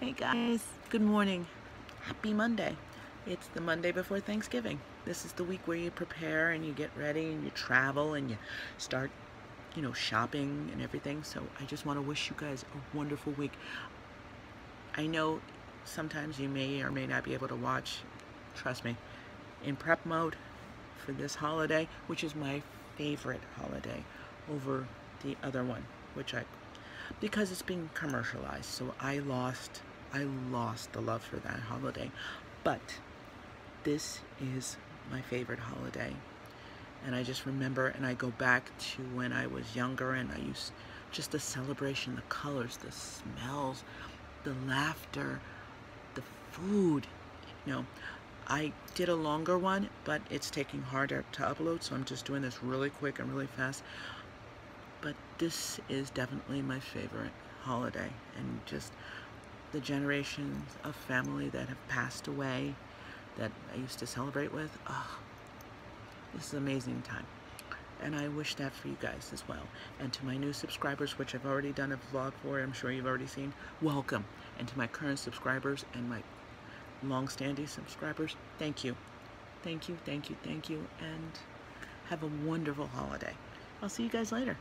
Hey guys, good morning. Happy Monday. It's the Monday before Thanksgiving. This is the week where you prepare and you get ready and you travel and you start, you know, shopping and everything. So I just want to wish you guys a wonderful week. I know sometimes you may or may not be able to watch, trust me, in prep mode for this holiday, which is my favorite holiday over the other one, which I because it's being commercialized. So I lost I lost the love for that holiday. But this is my favorite holiday. And I just remember and I go back to when I was younger and I used just the celebration, the colors, the smells, the laughter, the food. You know, I did a longer one, but it's taking harder to upload, so I'm just doing this really quick and really fast. But this is definitely my favorite holiday and just the generations of family that have passed away that I used to celebrate with. Oh, this is an amazing time. And I wish that for you guys as well. And to my new subscribers, which I've already done a vlog for, I'm sure you've already seen, welcome. And to my current subscribers and my long-standing subscribers, thank you. Thank you, thank you, thank you, and have a wonderful holiday. I'll see you guys later.